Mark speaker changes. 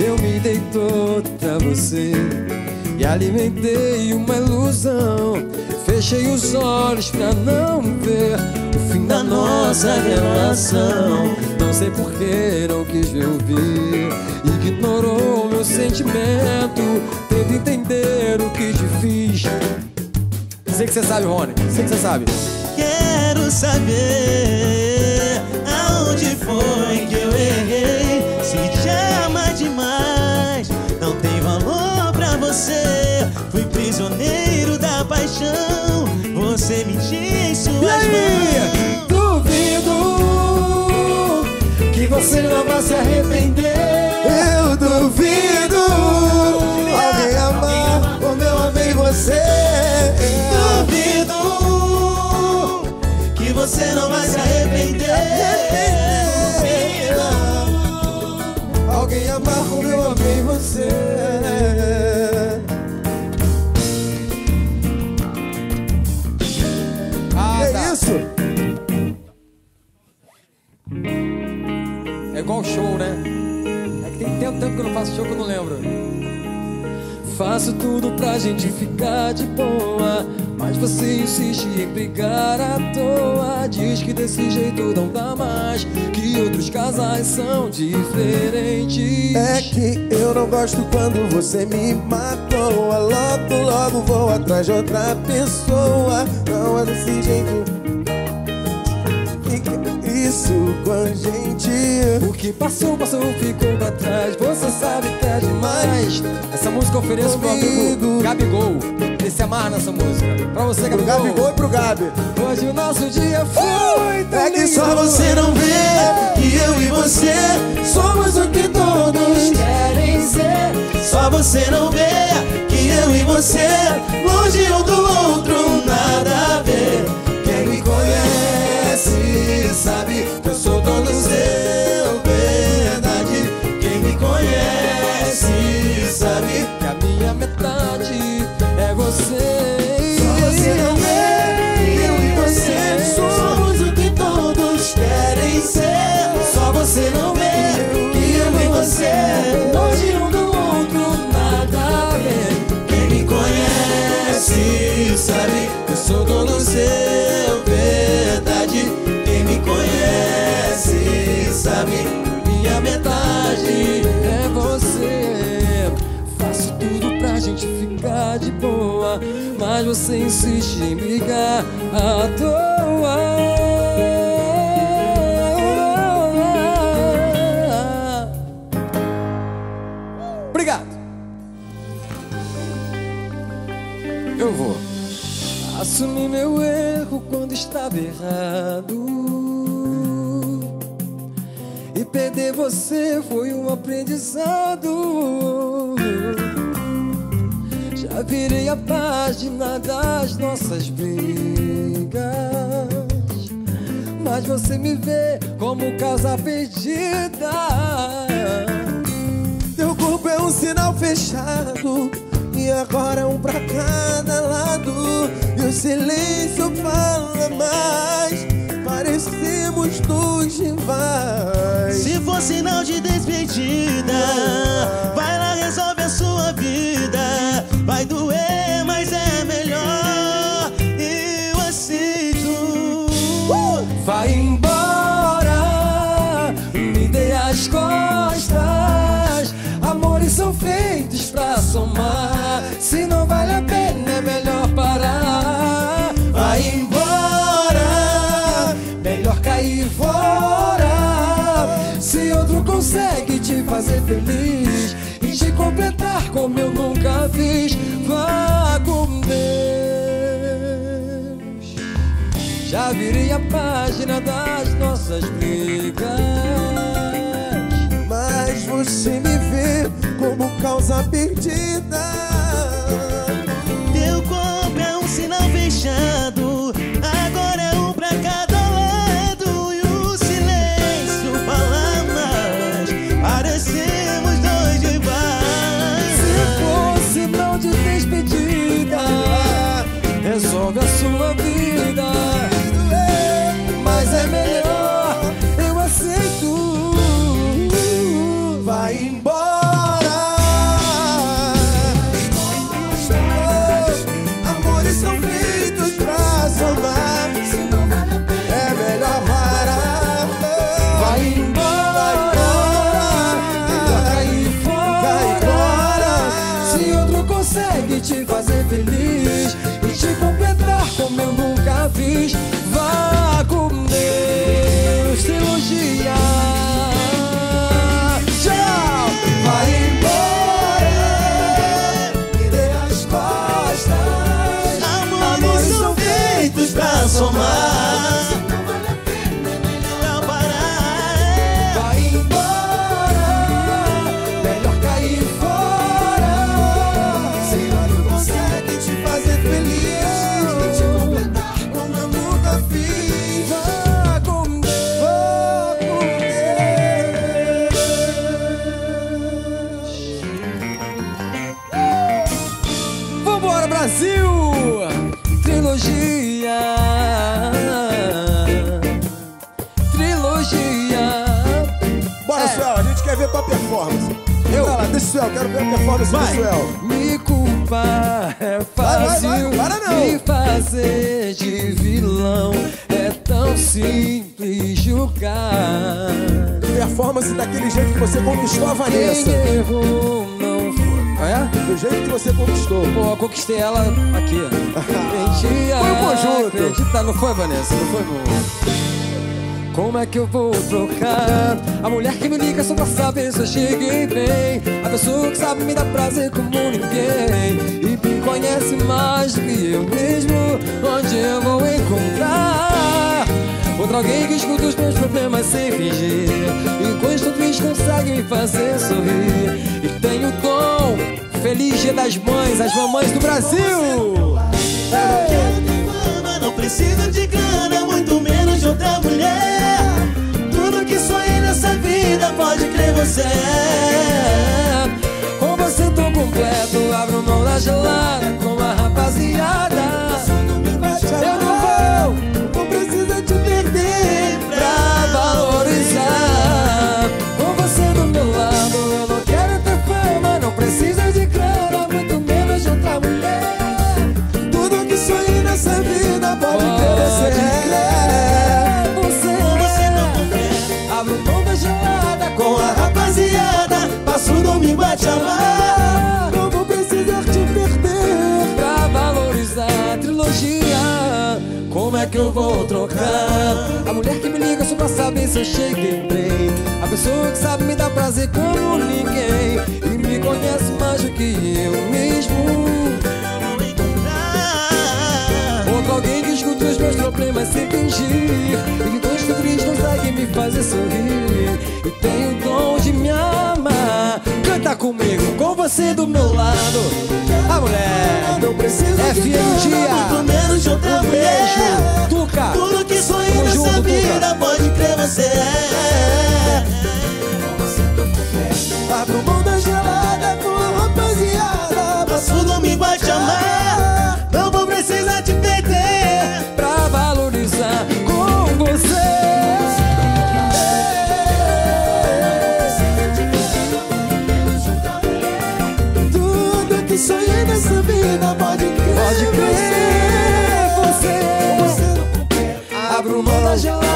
Speaker 1: Eu me dei todo pra você e alimentei uma ilusão. Fechei os olhos pra não ver o fim da nossa relação. Não sei por que não quis me ouvir. Ignorou meu sentimento. Teve entender o que te fiz. Sei que você sabe, Rony. Sei que você sabe.
Speaker 2: Quero saber aonde foi que eu errei. Prisioneiro da paixão. Você mentiu em suas mãos.
Speaker 1: Duvido que você não vai se arrepender.
Speaker 3: Isso?
Speaker 1: É igual show, né? É que tem tanto tempo que eu não faço show que eu não lembro. Faço tudo pra gente ficar de boa. Mas você insiste em brigar à toa. Diz que desse jeito não dá mais. Que outros casais são diferentes.
Speaker 3: É que eu não gosto quando você me matou. Logo, logo vou atrás de outra pessoa. Não é desse jeito. Isso com a gente.
Speaker 1: O que passou, passou, ficou pra trás. Você sabe que é demais. Essa música eu ofereço pro amigo
Speaker 3: Comigo.
Speaker 1: Gabigol. Ele se amarra nessa música. Pra você,
Speaker 3: Pro
Speaker 1: Gabigol.
Speaker 3: Gabigol e pro Gabi.
Speaker 1: Hoje o nosso dia foi tão
Speaker 3: É que só você não vê
Speaker 2: Que eu e você
Speaker 3: somos o que todos sou dono seu, verdade.
Speaker 2: Quem me conhece sabe
Speaker 1: minha metade. É você. Faço tudo pra gente ficar de boa. Mas você insiste em brigar à toa. Obrigado. Eu vou assumir meu erro quando estava errado. E perder você foi um aprendizado. Já virei a página das nossas brigas. Mas você me vê como causa perdida.
Speaker 3: Teu corpo é um sinal fechado E agora um pra cada lado E o silêncio fala mais Parecemos dois rivais
Speaker 2: Se for sinal de despedida, vai lá, resolve a sua vida. Vai doer, mas é melhor. Eu aceito.
Speaker 1: Vai embora, me dê as costas. Amores são feitos pra somar. Se não vale a pena, é melhor parar. Vai embora, melhor cair fora. Se outro consegue te fazer feliz e te completar como eu nunca fiz, vá com Deus. Já virei a página das nossas brigas.
Speaker 3: Mas você me vê como causa perdida
Speaker 2: Teu
Speaker 1: Brasil! Trilogia. Trilogia.
Speaker 3: Bora,
Speaker 1: É.
Speaker 3: Suel, a gente quer ver tua performance.
Speaker 1: Eu?
Speaker 3: Vai lá, deixa o Suel, quero ver a performance
Speaker 1: Vai.
Speaker 3: do Suel.
Speaker 1: Me culpar é
Speaker 3: Vai, vai,
Speaker 1: fácil.
Speaker 3: vai, para não.
Speaker 1: Me fazer de vilão é tão simples julgar.
Speaker 3: Performance daquele jeito que você conquistou a Vanessa.
Speaker 1: Quem errou é?
Speaker 3: Do jeito que você conquistou.
Speaker 1: Pô, eu conquistei ela aqui. Aprendi
Speaker 3: Foi um conjunto.
Speaker 1: acreditar. Não foi, Vanessa? Não foi, bom. Como é que eu vou trocar A mulher que me liga só pra saber se eu cheguei bem A pessoa que sabe me dar prazer como ninguém E me conhece mais do que eu mesmo Onde eu vou encontrar Outra alguém que escuta os meus problemas sem fingir Enquanto tudo isso consegue me fazer sorrir. E tenho o dom Feliz dia das mães, as mamães do Brasil.
Speaker 2: Não preciso de grana, muito menos de outra mulher. Tudo que sonhei nessa vida, pode crer você
Speaker 3: que
Speaker 1: eu vou trocar a mulher que me liga só pra saber se eu cheguei bem? A pessoa que sabe me dar prazer como ninguém e me conhece mais do que eu mesmo.
Speaker 2: Vou encontrar.
Speaker 1: Outro alguém que escuta os meus problemas sem fingir E que gosto triste consegue me fazer sorrir E tem o dom de me amar Canta comigo, com você do meu lado A mulher
Speaker 3: Não precisa grana
Speaker 2: Muito
Speaker 1: Dia
Speaker 2: pode crer você é.
Speaker 3: Abro mão da gelada com a rapaziada
Speaker 2: Passo domingo a te amar. Não vou precisar te perder.
Speaker 1: Pra valorizar com você
Speaker 3: Tudo que sonhei nessa vida pode crer
Speaker 1: Pode crer, você Abro mão da gelada